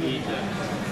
一、二。